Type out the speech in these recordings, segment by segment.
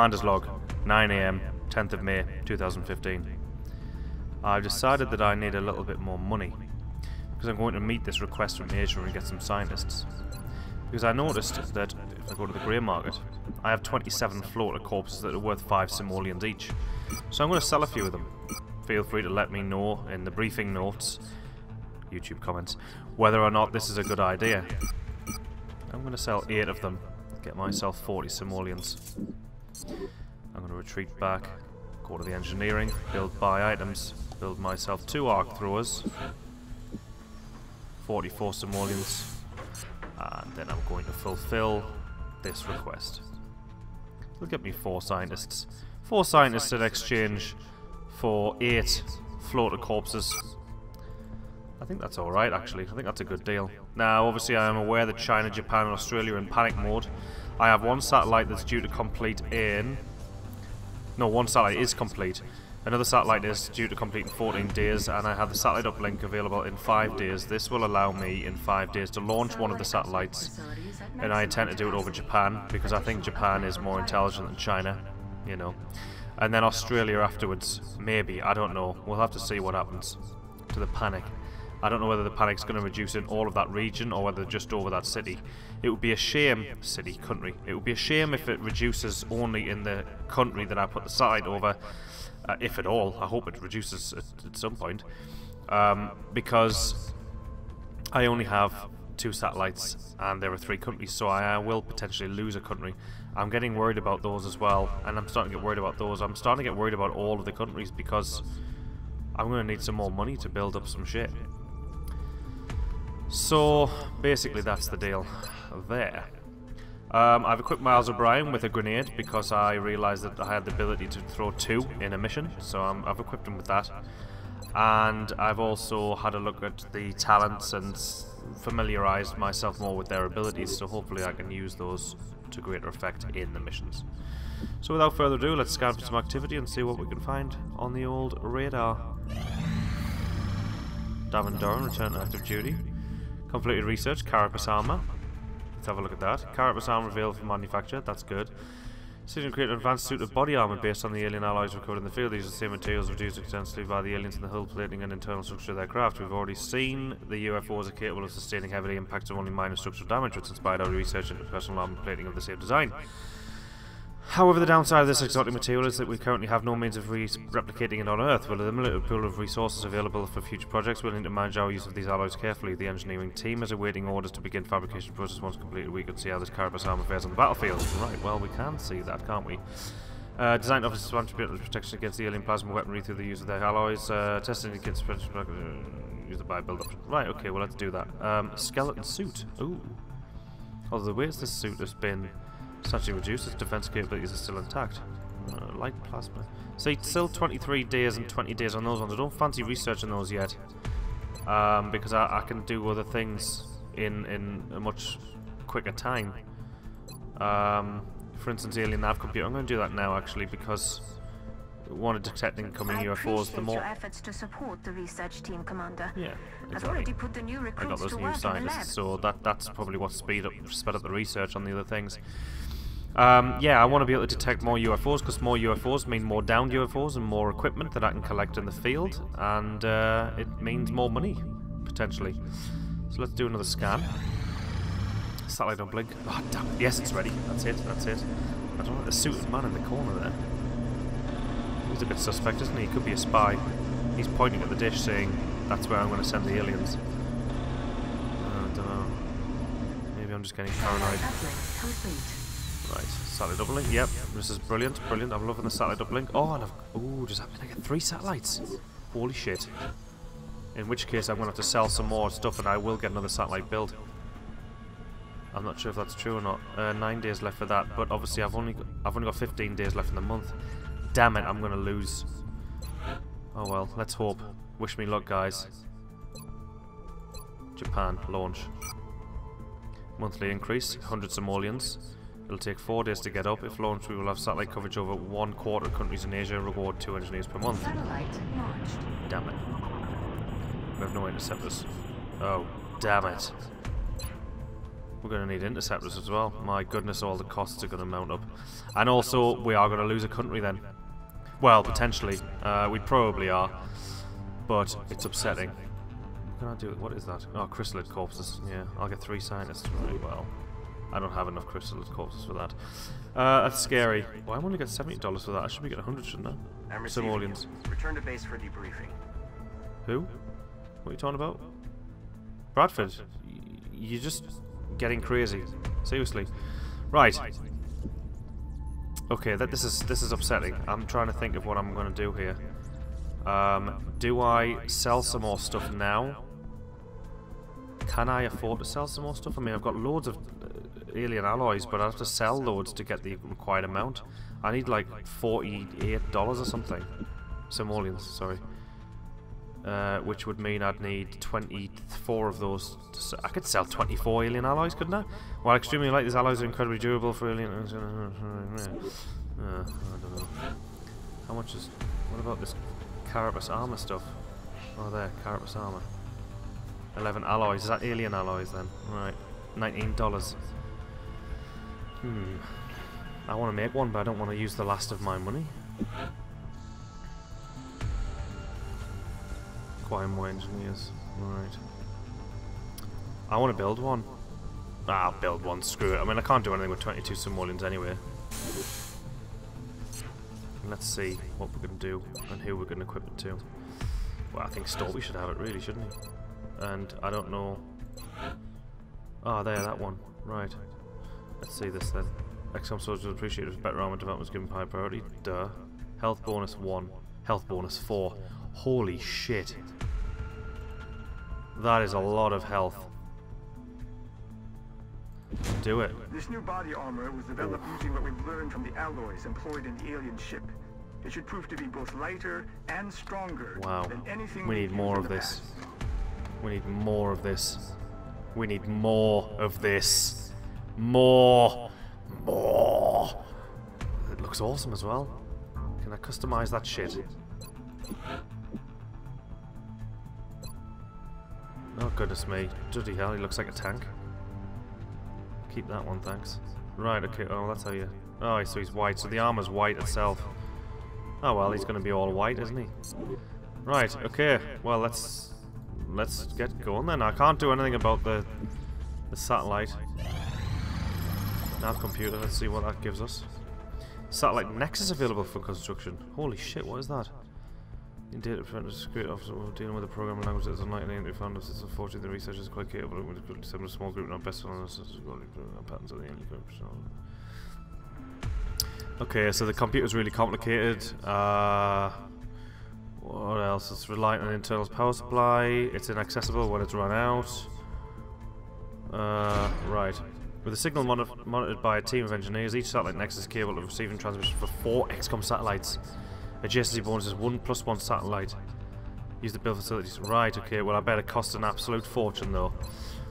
Commander's log, 9am, 10th of May, 2015. I've decided that I need a little bit more money because I'm going to meet this request from Asia and get some scientists. Because I noticed that if I go to the grey market, I have 27 floater corpses that are worth 5 simoleons each. So I'm going to sell a few of them. Feel free to let me know in the briefing notes, YouTube comments, whether or not this is a good idea. I'm going to sell 8 of them, get myself 40 simoleons. I'm going to retreat back, go to the engineering, build buy items, build myself two arc throwers, 44 simoleons, and then I'm going to fulfill this request. It'll get me four scientists. Four scientists in exchange for eight floater corpses. I think that's alright, actually. I think that's a good deal. Now, obviously, I am aware that China, Japan, and Australia are in panic mode. I have one satellite that's due to complete in... No, one satellite is complete. Another satellite is due to complete in 14 days, and I have the satellite uplink available in 5 days. This will allow me in 5 days to launch one of the satellites, and I intend to do it over Japan, because I think Japan is more intelligent than China, you know. And then Australia afterwards, maybe, I don't know. We'll have to see what happens to the panic. I don't know whether the panic's going to reduce in all of that region or whether just over that city. It would be a shame, city, country, it would be a shame if it reduces only in the country that I put the side over, uh, if at all. I hope it reduces at, at some point. Um, because I only have two satellites and there are three countries, so I will potentially lose a country. I'm getting worried about those as well, and I'm starting to get worried about those. I'm starting to get worried about all of the countries because I'm going to need some more money to build up some shit. So, basically that's the deal there. Um, I've equipped Miles O'Brien with a grenade because I realised that I had the ability to throw two in a mission, so i have equipped him with that. And I've also had a look at the talents and familiarised myself more with their abilities, so hopefully I can use those to greater effect in the missions. So without further ado, let's scan for some activity and see what we can find on the old radar. Davin Doran returned to active duty. Completed research, Carapace armor. Let's have a look at that. Carapace armor available for manufacture, that's good. Decision to create an advanced suit of body armor based on the alien alloys recovered in the field. These are the same materials reduced extensively by the aliens in the hull plating and internal structure of their craft. We've already seen the UFOs are capable of sustaining heavy impacts of only minor structural damage, which inspired our research into personal armor plating of the same design. However, the downside of this exotic material is that we currently have no means of replicating it on Earth. With a limited pool of resources available for future projects, we'll need to manage our use of these alloys carefully. The engineering team is awaiting orders to begin fabrication process once completed. We can see how this carapace armor fares on the battlefield. Right, well, we can see that, can't we? Uh, design officers want to protection against the alien plasma weaponry through the use of their alloys. Uh, testing against uh, use the buy build up. Right, okay, well let's do that. Um, skeleton suit. Ooh. Although the way this suit has been Slightly reduced, its defense capabilities are still intact. Uh, light plasma. See, it's still 23 days and 20 days on those ones. I don't fancy researching those yet. Um, because I, I, can do other things in, in a much quicker time. Um, for instance, alien nav computer. I'm going to do that now, actually, because one of detecting incoming I UFOs, the more your efforts to support the research team, Commander. Yeah, exactly. I've already put the new recruits I got those new scientists, so that that's probably what speed up sped up the research on the other things. Um, yeah, I want to be able to detect more UFOs because more UFOs mean more downed UFOs and more equipment that I can collect in the field, and uh, it means more money, potentially. So let's do another scan. Satellite don't blink. Oh, damn it. Yes, it's ready. That's it, that's it. I don't know, the suited man in the corner there. He's a bit suspect, isn't he? He could be a spy. He's pointing at the dish saying, that's where I'm going to send the aliens. I don't know. Maybe I'm just getting paranoid. Right, satellite uplink. Yep, this is brilliant, brilliant. I'm loving the satellite uplink. Oh, and I've... Ooh, does that mean I get three satellites? Holy shit. In which case I'm going to have to sell some more stuff and I will get another satellite build. I'm not sure if that's true or not. Uh, nine days left for that, but obviously I've only got, I've only got 15 days left in the month. Damn it, I'm going to lose. Oh well, let's hope. Wish me luck, guys. Japan, launch. Monthly increase, 100 simoleons. It'll take four days to get up. If launched, we will have satellite coverage over one quarter of countries in Asia and reward two engineers per month. Satellite launched. Damn it. We have no interceptors. Oh, damn it. We're going to need interceptors as well. My goodness, all the costs are going to mount up. And also, we are going to lose a country then. Well, potentially. Uh, we probably are. But it's upsetting. What can I do? What is that? Oh, Chryssalid corpses. Yeah, I'll get three scientists. Right, well. I don't have enough Chryssalid corpses for that. Uh, that's scary. Well, I'm only get $70 for that. I should be getting 100 shouldn't I? I'm Some receiving Orleans. you. Return to base for debriefing. Who? What are you talking about? Bradford? You're just getting crazy. Seriously. Right. Okay, that this is this is upsetting. I'm trying to think of what I'm going to do here. Um, do I sell some more stuff now? Can I afford to sell some more stuff? I mean, I've got loads of alien alloys, but I have to sell loads to get the required amount. I need like $48 or something. Simoleons, sorry. Uh, which would mean I'd need 24 of those. I could sell 24 alien alloys, couldn't I? While extremely light, these alloys are incredibly durable for alien. Uh, I don't know. How much is. What about this Carapace armor stuff? Oh, there, Carapace armor. 11 alloys. Is that alien alloys then? Right. $19. Hmm. I want to make one, but I don't want to use the last of my money. Acquire more engineers. Right. I want to build one. Ah, I'll build one, screw it. I mean, I can't do anything with 22 simoleons anyway. Let's see what we're going to do and who we're going to equip it to. Well, I think Storpey should have it, really, shouldn't he? And I don't know... Ah, there, that one. Right. Let's see this then. XCOM soldiers would appreciate if better armor development was given high priority. Duh. Health bonus 1. Health bonus 4. Holy shit. That is a lot of health. Do it. This new body armor was developed using what we've learned from the alloys employed in the alien ship. It should prove to be both lighter and stronger Wow. than anything We need more of this. past. We need more of this. We need more of this. More. More. It looks awesome as well. Can I customize that shit? Oh goodness me. Bloody hell, he looks like a tank. Keep that one, thanks. Right, okay, oh that's how you... Oh, so he's white, so the armor's white itself. Oh well, he's gonna be all white, isn't he? Right, okay, well let's... Let's get going then. I can't do anything about the... The satellite. Nav computer, let's see what that gives us. Satellite Nexus available for construction. Holy shit, what is that? In data apprentice great officer we're dealing with a programming language that's unlikely to found us. It's unfortunate the research is quite capable of a small group not best on us patterns of the alien group. So. Okay, so the computer's really complicated. Uh, what else? It's reliant on internal power supply. It's inaccessible when it's run out. Uh, right. With a signal moni monitored by a team of engineers, each satellite nexus is capable of receiving transmission for four XCOM satellites. Adjacency bonus is one plus one satellite. Use the build facilities. Right, okay, well I bet it costs an absolute fortune though.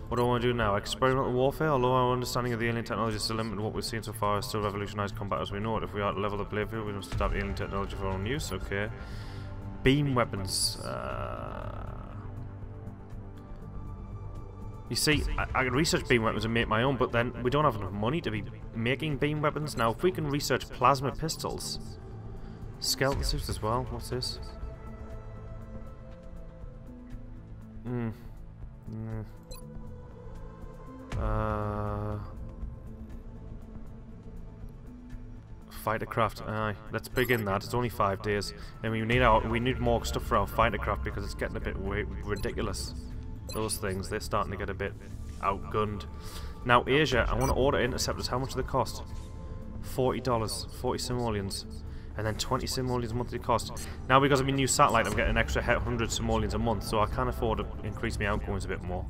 What do I want to do now? Experimental warfare? Although our understanding of the alien technology is still limited, what we've seen so far is still revolutionized combat as we know it. If we are to level the playing field, we must adapt alien technology for our own use, okay. Beam weapons. Uh, you see, I, I can research beam weapons and make my own, but then we don't have enough money to be making beam weapons. Now, if we can research plasma pistols, skeleton suits as well. What's this? Hmm. Mm. Uh. Fighter craft. Aye, let's begin that. It's only five days, and we need our we need more stuff for our fighter craft because it's getting a bit ridiculous. Those things they're starting to get a bit outgunned. Now Asia, I want to order interceptors. How much do they cost? Forty dollars, forty simoleons, and then twenty simoleons monthly cost. Now because of my new satellite, I'm getting an extra hundred simoleons a month, so I can afford to increase my outgoings a bit more.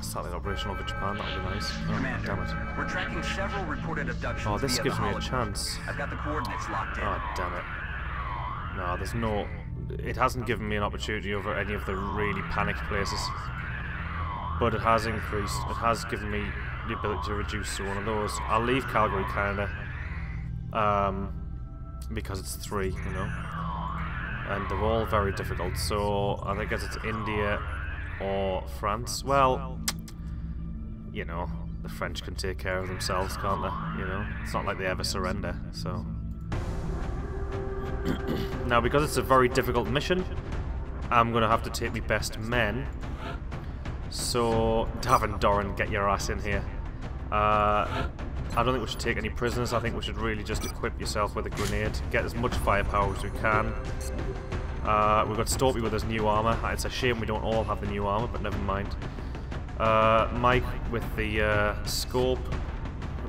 Satellite operational over Japan, that would be nice. Oh, Commander, damn it. we're tracking several reported abductions Oh, this gives me a chance. I've got the coordinates locked in. Oh, damn it. No, there's no... It hasn't given me an opportunity over any of the really panicked places. But it has increased. It has given me the ability to reduce to one of those. I'll leave Calgary, Canada. Um, because it's three, you know. And they're all very difficult. So, I think it's India or France. Well, you know, the French can take care of themselves, can't they? You know, it's not like they ever surrender, so. Now, because it's a very difficult mission, I'm gonna have to take my best men. So, Davin Doran, get your ass in here. Uh, I don't think we should take any prisoners. I think we should really just equip yourself with a grenade. Get as much firepower as we can. Uh, we've got Storpey with his new armor. It's a shame we don't all have the new armor, but never mind. Uh, Mike with the uh, scope.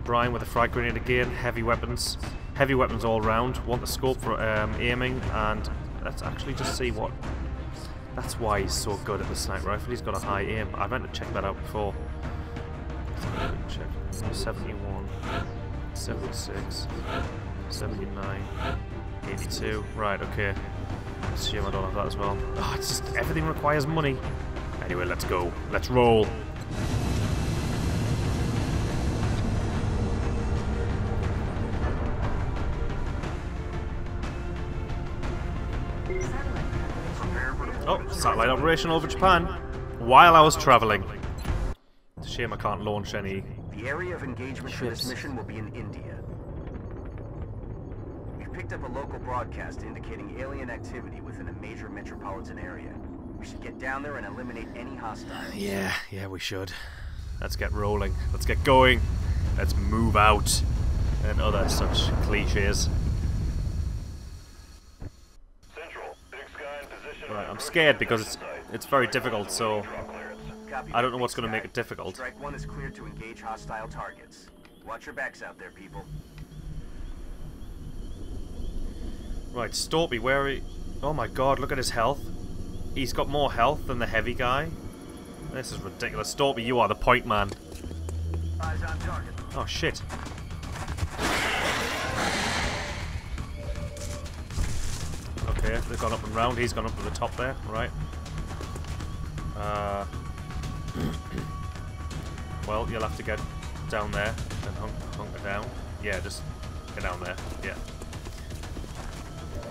Brian with the frag grenade again. Heavy weapons. Heavy weapons all round. Want the scope for um, aiming, and let's actually just see what... That's why he's so good at the sniper rifle. He's got a high aim. I meant to check that out before. Check. 71, 76, 79, 82. Right, okay. Assume I don't have that as well. Oh, it's just everything requires money. Anyway, let's go. Let's roll. Satellite operation over Japan. While I was travelling. It's a shame I can't launch any The area of engagement for this mission will be in India. We've picked up a local broadcast indicating alien activity within a major metropolitan area. We should get down there and eliminate any hostiles. Yeah, yeah, we should. Let's get rolling. Let's get going. Let's move out. And other such cliches. Right, I'm scared because it's it's very difficult, so I don't know what's gonna make it difficult. Strike one is cleared to engage hostile targets. Watch your backs out there, people. Right, Storpey, where he? Oh my god, look at his health. He's got more health than the heavy guy. This is ridiculous. Storpey, you are the point man. Eyes on target. Oh shit. Okay, they've gone up and round. He's gone up to the top there, right? Uh, well, you'll have to get down there and hunk, hunker down. Yeah, just get down there. Yeah.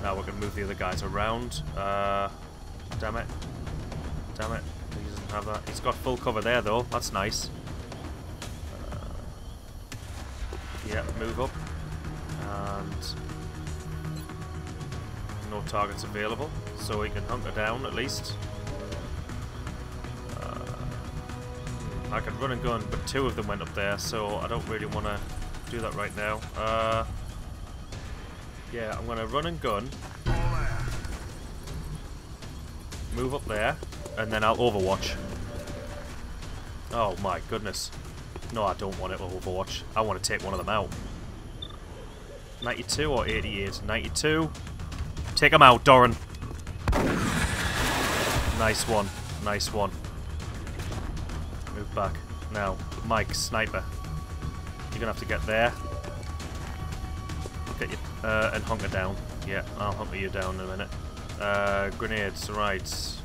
Now we're gonna move the other guys around. Uh, damn it. Damn it. He doesn't have that. He's got full cover there though. That's nice. Yeah, move up. And no targets available, so we can hunker down at least. Uh, I could run and gun, but two of them went up there, so I don't really want to do that right now. Uh, yeah, I'm going to run and gun. Move up there, and then I'll overwatch. Oh my goodness. No, I don't want it Overwatch. I want to take one of them out. 92 or 88? 92. Take them out, Doran. Nice one. Nice one. Move back. Now, Mike, sniper. You're going to have to get there. Get you, uh, and hunker down. Yeah, I'll hunker you down in a minute. Uh, grenades, right.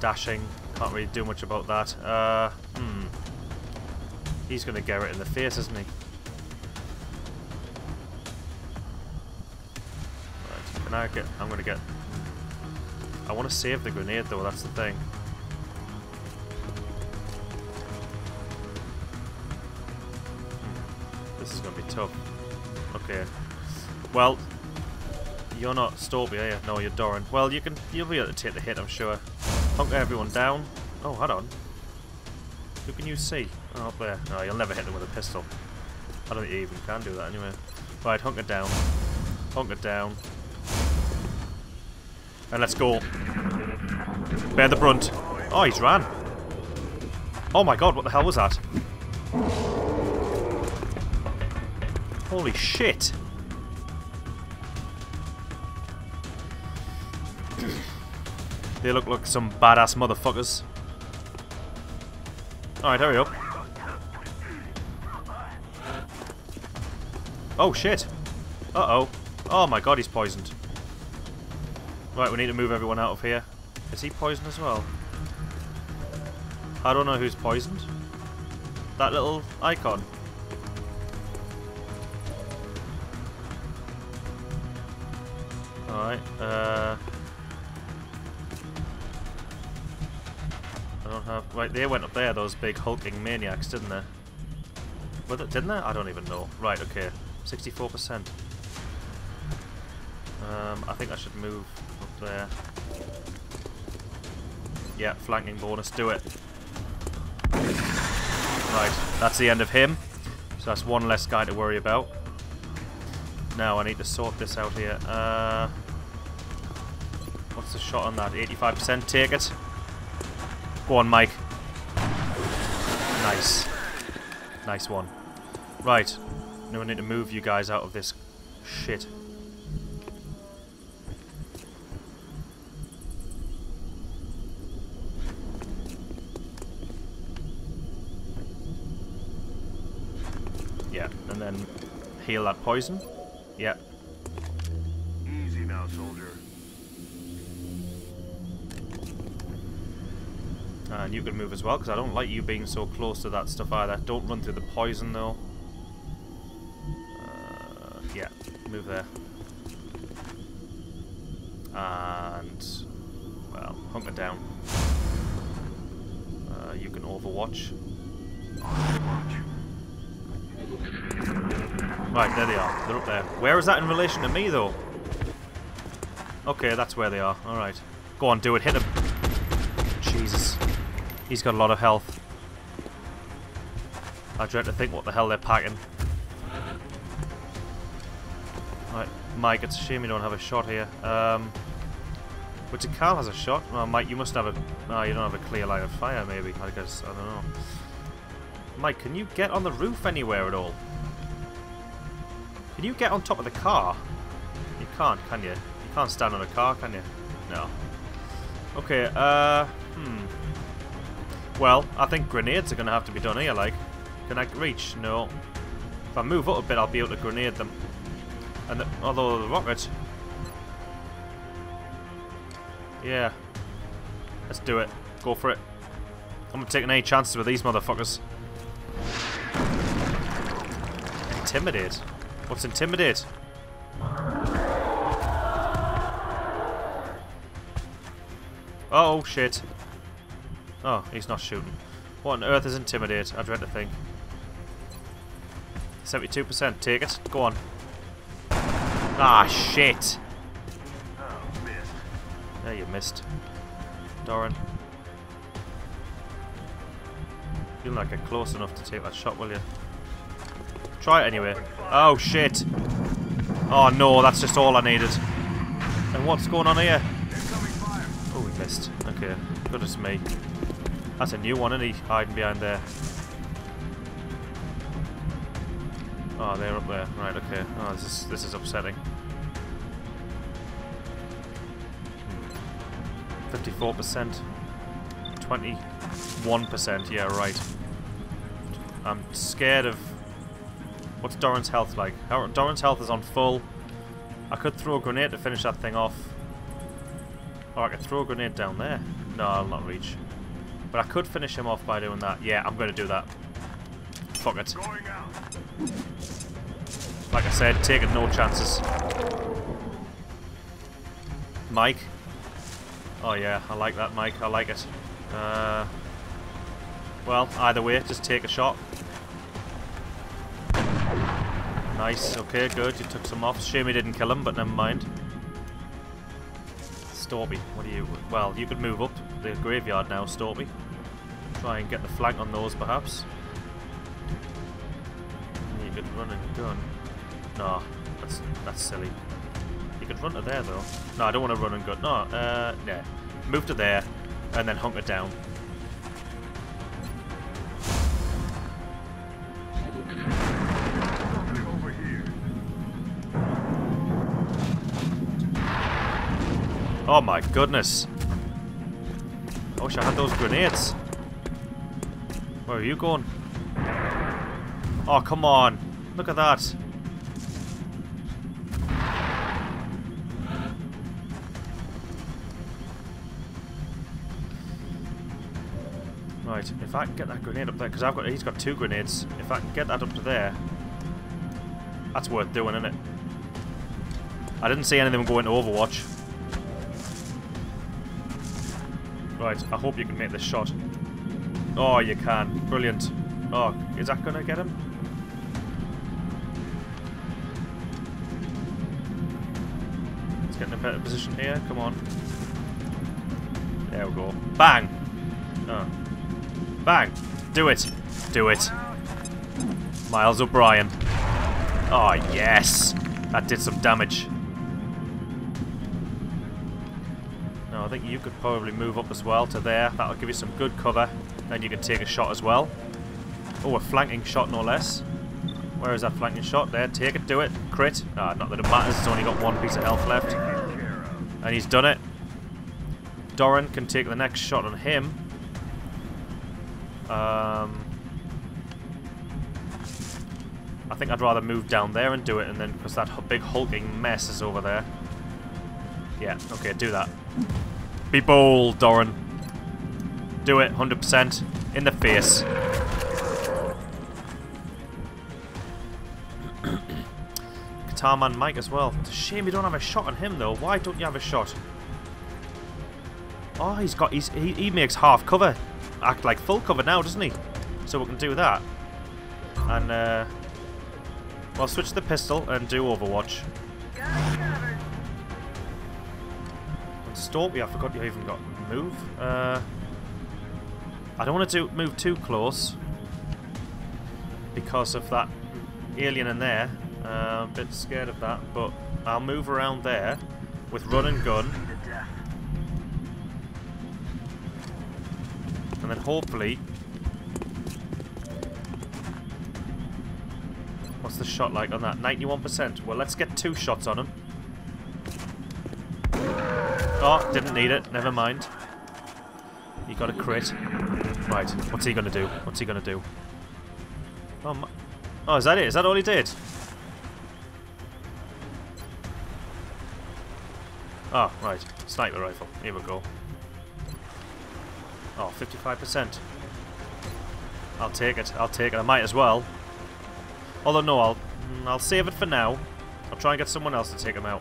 Dashing. Can't really do much about that. Uh, hmm. He's gonna get it in the face, isn't he? I get... I'm gonna get... I want to save the grenade though, that's the thing. Hmm, This is gonna be tough. Okay. Well, you're not Storpey, are you? No, you're Doran. Well, you can... You'll be able to take the hit, I'm sure. Hunker everyone down. Oh, hold on. Who can you see? Oh, up there. No, you'll never hit them with a pistol. I don't think you even can do that anyway. Right, hunker down. Hunker down. And let's go. Bear the brunt. Oh, he's ran. Oh my god, what the hell was that? Holy shit. they look like some badass motherfuckers. Alright, hurry up. Oh shit! Uh-oh. Oh my god, he's poisoned. Right, we need to move everyone out of here. Is he poisoned as well? I don't know who's poisoned. That little icon. Alright, uh... I don't have... Right, they went up there, those big hulking maniacs, didn't they? Were they didn't they? I don't even know. Right, okay. 64%. Um, I think I should move there. Yeah, flanking bonus, do it. Right, that's the end of him. So that's one less guy to worry about. Now I need to sort this out here. Uh, what's the shot on that? 85%, take it. Go on, Mike. Nice. Nice one. Right. Now we need to move you guys out of this shit. Heal that poison. Yeah. Easy now, soldier. And you can move as well, because I don't like you being so close to that stuff either. Don't run through the poison, though. Uh, yeah, move there. And, well, hunker down. Uh, you can overwatch. Right, there they are. They're up there. Where is that in relation to me, though? Okay, that's where they are. Alright. Go on, do it. Hit him. Jesus. He's got a lot of health. I dread to think what the hell they're packing. Right, Mike, it's a shame you don't have a shot here. Um, but Carl has a shot. Well, Mike, you must have a... No, you don't have a clear line of fire, maybe. I guess, I don't know. Mike, can you get on the roof anywhere at all? Can you get on top of the car? You can't, can you? You can't stand on a car, can you? No. Okay, uh... Hmm. Well, I think grenades are going to have to be done here, like. Can I reach? No. If I move up a bit, I'll be able to grenade them. And the, although the rocket... Yeah. Let's do it. Go for it. I'm not taking any chances with these motherfuckers. Intimidate? What's intimidate? Oh, shit. Oh, he's not shooting. What on earth is intimidate? I dread to think. 72%. Take it. Go on. Ah, shit. There you missed. Doran. Feel like you're close enough to take that shot, will you? Try it anyway. Oh, shit. Oh, no, that's just all I needed. And what's going on here? Oh, we missed. Okay, goodness me. That's a new one, isn't he? Hiding behind there. Oh, they're up there. Right, okay. Oh, this is, this is upsetting. Hmm. 54%. 21%, yeah, right. I'm scared of... What's Doran's health like? Doran's health is on full. I could throw a grenade to finish that thing off. Or I could throw a grenade down there. No, I'll not reach. But I could finish him off by doing that. Yeah, I'm going to do that. Fuck it. Like I said, taking no chances. Mike. Oh yeah, I like that, Mike. I like it. Uh, well, either way, just take a shot. Nice. Okay, good. You took some off. Shame you didn't kill him, but never mind. Storpey, what do you... Well, you could move up the graveyard now, Storpey. Try and get the flank on those, perhaps. You could run and gun. No, that's that's silly. You could run to there though. No, I don't want to run and gun. No, uh, yeah. Move to there, and then hunker down. Oh my goodness. I wish I had those grenades. Where are you going? Oh, come on. Look at that. Right, if I can get that grenade up there, because I've got he's got two grenades. If I can get that up to there, that's worth doing, isn't it? I didn't see any of them go into Overwatch. Right, I hope you can make this shot. Oh, you can. Brilliant. Oh, is that going to get him? Let's get in a better position here. Come on. There we go. Bang! Oh. Bang! Do it! Do it! Miles O'Brien. Oh, yes! That did some damage. Think you could probably move up as well to there. That'll give you some good cover. Then you can take a shot as well. Oh, a flanking shot no less. Where is that flanking shot? There, take it, do it. Crit. Ah, not that it matters, it's only got one piece of health left. And he's done it. Doran can take the next shot on him. Um, I think I'd rather move down there and do it, and then because that big hulking mess is over there. Yeah, okay, do that. Be bold, Doran. Do it, 100%. In the face. Guitar Man Mike as well. It's a shame you don't have a shot on him, though. Why don't you have a shot? Oh, he's got... He's, he, he makes half cover. Act like full cover now, doesn't he? So we can do that. And, uh... Well, switch the pistol and do Overwatch. Stalk, yeah, I forgot you even got move. Uh, I don't want to do, move too close because of that alien in there. Uh, I'm a bit scared of that, but I'll move around there with run and gun. And then hopefully What's the shot like on that? 91%. Well, let's get two shots on him. Oh, didn't need it. Never mind. You got a crit. Right, what's he going to do? What's he going to do? Oh, my oh, is that it? Is that all he did? Oh, right. Sniper rifle. Here we go. Oh, 55%. I'll take it. I'll take it. I might as well. Although no, I'll mm, I'll save it for now. I'll try and get someone else to take him out.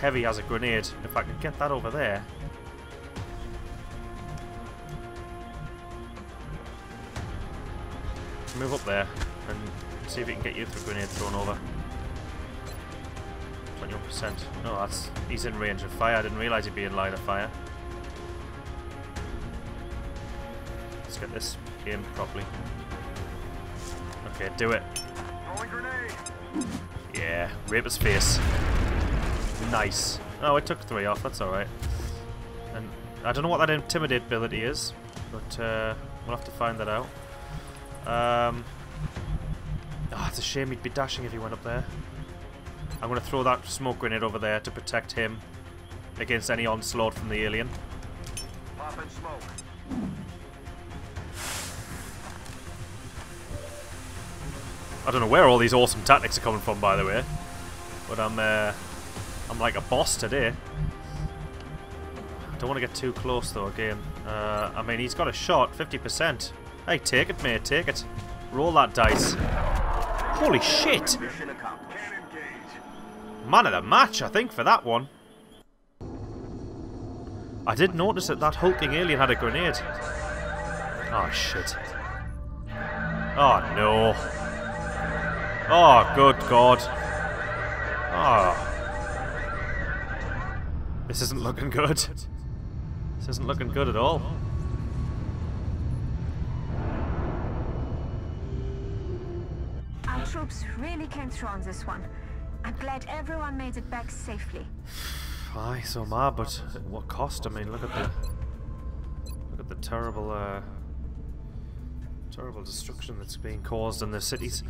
Heavy has a grenade. If I can get that over there. Move up there and see if he can get you the grenade thrown over. 21%. No, that's he's in range of fire. I didn't realise he'd be in line of fire. Let's get this aimed properly. Okay, do it. Yeah, rape his face. Nice. Oh, it took three off, that's alright. And I don't know what that intimidate ability is, but uh, we'll have to find that out. Um, oh, it's a shame he'd be dashing if he went up there. I'm going to throw that smoke grenade over there to protect him against any onslaught from the alien. Popping smoke. I don't know where all these awesome tactics are coming from, by the way. But I'm, uh, I'm like a boss today. Don't want to get too close, though, again. Uh, I mean, he's got a shot, 50%. Hey, take it, mate, take it. Roll that dice. Holy shit! Mission accomplished. Can't engage. Man of the match, I think, for that one. I did notice that that hulking alien had a grenade. Oh, shit. Oh, no. Oh, good God. Oh. This isn't looking good. This isn't looking good at all. Our troops really came through on this one. I'm glad everyone made it back safely. Aye, so am I, but at what cost? I mean, look at the... Look at the terrible, uh... Terrible destruction that's being caused in the cities.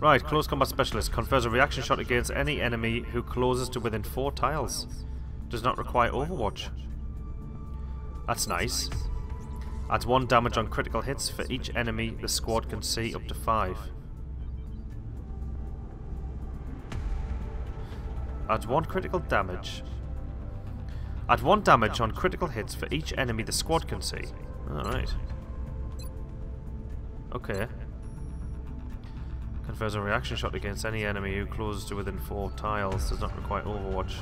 Right, close combat specialist confers a reaction shot against any enemy who closes to within four tiles. Does not require overwatch. That's nice. Adds one damage on critical hits for each enemy the squad can see up to five. Adds one critical damage. Add one damage on critical hits for each enemy the squad can see. Alright. Okay. Confers a reaction shot against any enemy who closes to within four tiles. Does not require overwatch.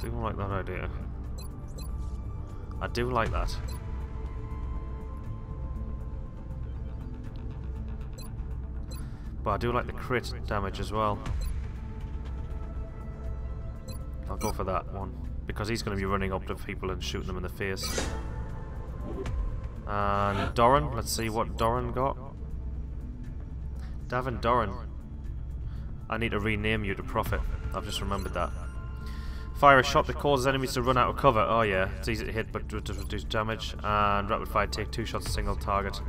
Hmm. do like that idea. I do like that. But I do like the crit damage as well. I'll go for that one. Because he's going to be running up to people and shooting them in the face. And Doran, let's see what Doran got. Davin Doran. I need to rename you to Prophet. I've just remembered that. Fire a shot that causes enemies to run out of cover. Oh yeah, it's easy to hit but does reduce damage. And rapid fire take two shots a single target.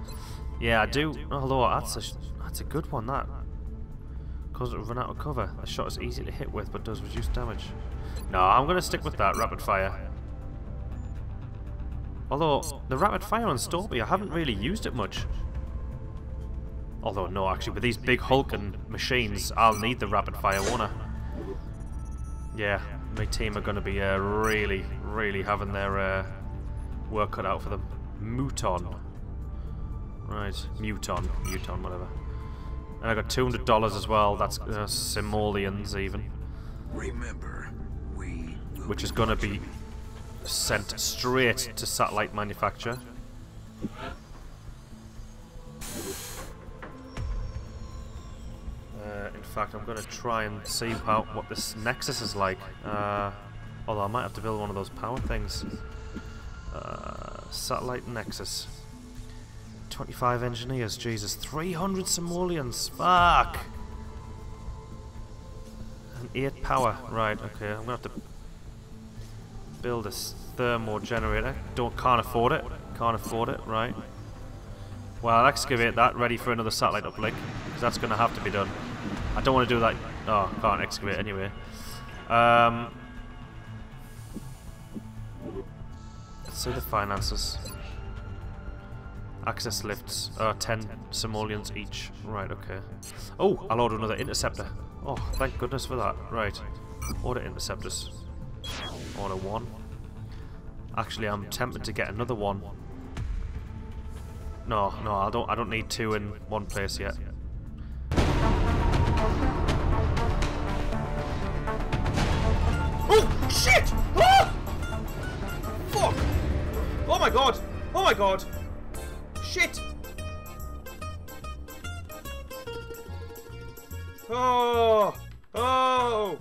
Yeah, I do. Although that's a that's a good one. That causes it to run out of cover. A shot is easy to hit with but does reduce damage. No, I'm gonna stick with that rapid fire. Although the rapid fire on Storpey, I haven't really used it much. Although no, actually, with these big hulking machines, I'll need the rapid fire, won't I? Yeah, my team are going to be uh, really, really having their uh, work cut out for them. Muton. Right, Muton, Muton, whatever. And I got $200 as well, that's uh, simoleons even. Remember, we Which is going to be sent straight to satellite manufacture. Fact, I'm going to try and see how what this Nexus is like. Uh, although I might have to build one of those power things. Uh, satellite Nexus. 25 engineers, Jesus. 300 simoleons, fuck! And 8 power, right, okay, I'm going to have to build a thermal generator. Don't, can't afford it, can't afford it, right. Well, I'll excavate that, ready for another satellite uplink, because that's going to have to be done. I don't want to do that. Oh, can't excavate anyway. Um, let's see the finances. Access lifts, uh, 10 simoleons each. Right, okay. Oh, I'll order another interceptor. Oh, thank goodness for that. Right. Order interceptors. Order one. Actually, I'm tempted to get another one. No, no, I don't. I don't need two in one place yet. Shit! Ah! Fuck! Oh my god! Oh my god! Shit! Oh! Oh!